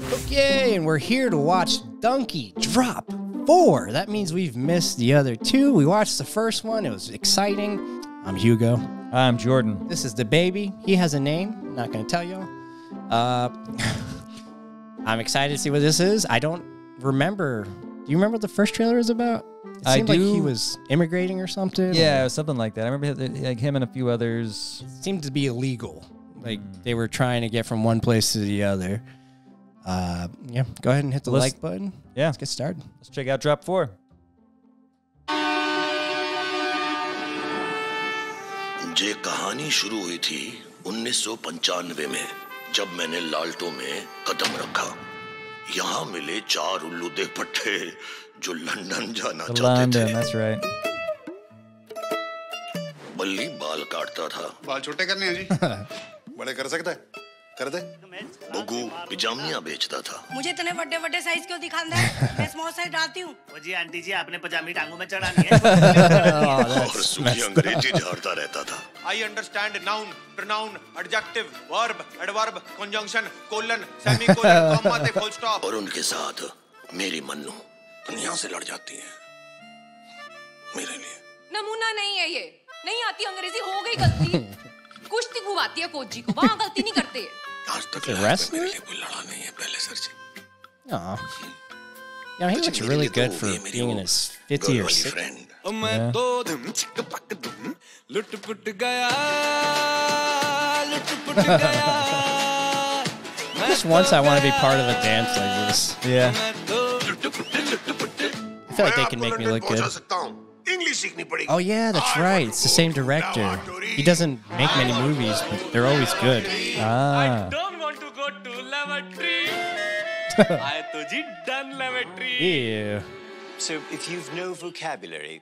Okay, and we're here to watch Dunki Drop 4. That means we've missed the other two. We watched the first one, it was exciting. I'm Hugo. I'm Jordan. This is the baby. He has a name. I'm not going to tell y'all. Uh, I'm excited to see what this is. I don't remember. Do you remember what the first trailer was about? It I do. like he was immigrating or something. Yeah, it was something like that. I remember like him and a few others. It seemed to be illegal. Like they were trying to get from one place to the other Uh, yeah, go ahead and hit the Let's- like button. Yeah, Let's get started. let's check out Drop Four. ये कहानी शुरू हुई थी 1995 में जब मैंने लाल्टो में कदम रखा यहाँ मिले चार उल्लू दे पट्टे जो लंदन जाना The चाहते London, थे that's right. बल्ली बाल काटता था बाल छोटे करने हैं जी बड़े कर सकता है कर दे। बुगू पिजामिया बेचता था। मुझे इतने बड़े बड़े साइज़ क्यों दिखाना है? मैं स्मॉल साइज़ डालती हूँ। वो जी आंटी जी आपने पजामी टांगों में चढ़ानी है। और सूखी अंग्रेज़ी झाड़ता रहता था। I understand noun, pronoun, adjective, verb, adverb, conjunction, colon, semicolon, comma ते full stop. और उनके साथ मेरी मन्नू दुनिया से लड़ जाती है। मेरे लिए। नमूना नहीं है ये। नहीं आती अंग्रेज़ी हो गई गलती। कुश्ती घुमाती है कोच जी को वहां गलती नहीं करते आज तक The लाइफ में wrestler? मेरे लिए कोई लड़ा नहीं है पहले sir ji Aw. Yeah, he looks really good for being in his 50 or 60. Friend Yeah. तो धुम चिक पक धुम लुट पुट गया लुट पुट गया Just once I want to be part of a dance like this. Yeah. I feel like they can make me look good. Oh yeah, that's right. It's the same director. He doesn't make many movies, but they're always good. Ah. Don't want to go to लेवेट्री आए तो जी done लेवेट्री Ew. So, if you've no vocabulary,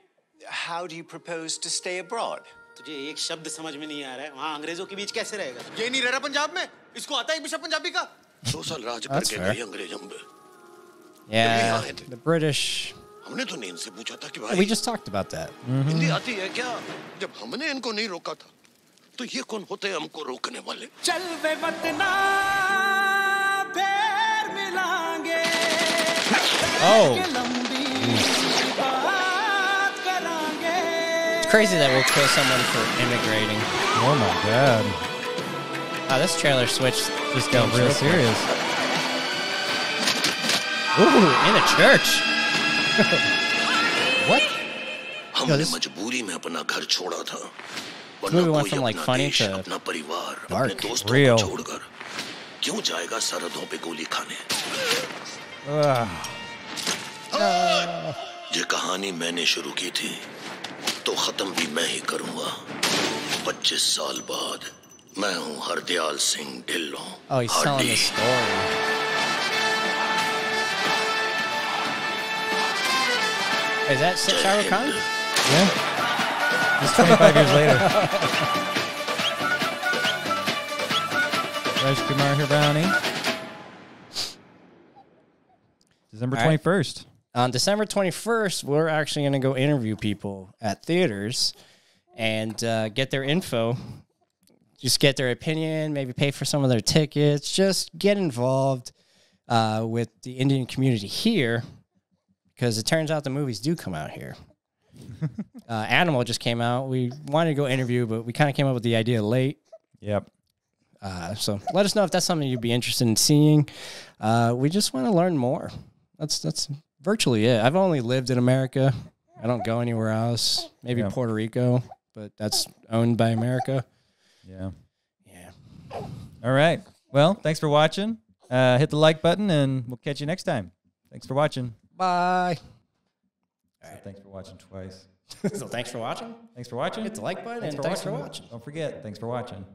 how do you propose to stay abroad? तुझे एक शब्द समझ में नहीं आ रहा है वहाँ अंग्रेजों के बीच कैसे रहेगा ये नहीं रह रहा पंजाब में इसको आता है बिशप पंजाबी का दो साल राज That's करके fair. गई अंग्रेज हम पे Yeah, the British. हमने तो नींद से पूछा था कि We भाई just talked about that. Hindi आती है क्या जब हमने इनको नहीं रोका था तो ये कौन होते हैं हमको रोकने वाले चल वे वतना फिर मिलांगे Oh, लंबी बात करांगे it's crazy that we'll kill someone for immigrating. Oh my God. Oh, this trailer switch Just got real serious. Ooh, in a church. what? हमने this- मजबूरी में अपना घर छोड़ा था। वरना कोई from, like, funny देश, to अपना परिवार अपने दोस्तों Real. को छोड़कर क्यों जाएगा सरहदों पे गोली खाने. ये कहानी मैंने शुरू की थी तो खत्म भी मैं ही करूँगा। 25 साल बाद मैं हूँ Hardayal Singh Dhillon Oh, Is that Shah Rukh Khan? Yeah. Just 25 years later. Raj Kumar Hirani. December All right. 21st. On December 21st, we're actually going to go interview people at theaters and uh, get their info. Just get their opinion, maybe pay for some of their tickets. Just get involved uh, with the Indian community here because it turns out the movies do come out here. uh, Animal just came out. We wanted to go interview, but we kind of came up with the idea late. Yep. Uh, so let us know if that's something you'd be interested in seeing. Uh, we just want to learn more. That's that's virtually it. I've only lived in America. I don't go anywhere else. Maybe Yeah. Puerto Rico, but that's owned by America. Yeah. Yeah. All right. Well, thanks for watching. Uh, hit the like button and we'll catch you next time. Thanks for watching. Bye. Thanks for watching twice. so thanks for watching. Thanks for watching. Hit the like button and thanks for watching. Don't forget, thanks for watching.